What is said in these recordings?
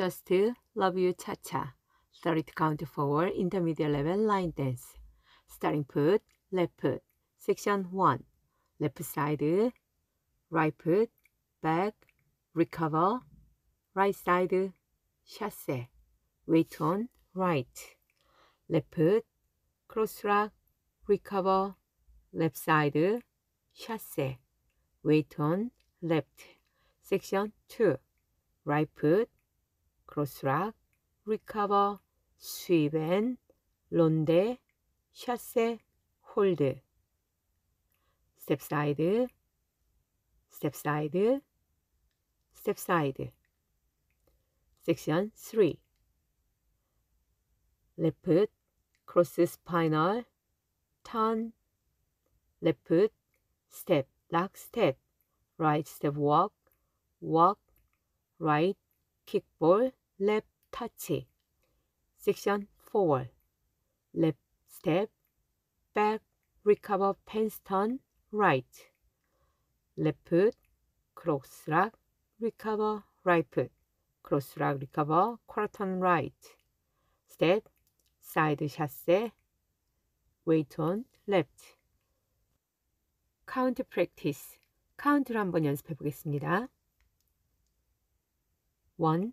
just Love You Cha Cha. Started count forward, intermediate level line dance. Starting put left put. Section 1. Left side, right put back, recover, right side, chasse. Weight on, right. Left put cross rack, recover, left side, chasse. Weight on, left. Section 2. Right put. 크로스락, 리커버, 스위벤, 론데, 샷세, 홀드 스텝 사이드, 스텝 사이드, 스텝 사이드 섹션 3 레프트, 크로스 스파이널, 턴, 레프트, 스텝, 락 스텝, right step walk, walk, right, kickball, 랩 터치, 섹션 forward, 랩 스텝, back recover 펜스 턴 right, left 크로스락 recover right, 크로스락 recover 쿼터턴 right, step 사이드 샷세 웨이트 온 left 카운트 프랙티스 카운트를 한번 연습해 보겠습니다. 1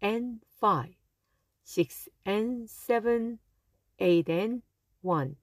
and 5, 6 and 7, 8 and 1.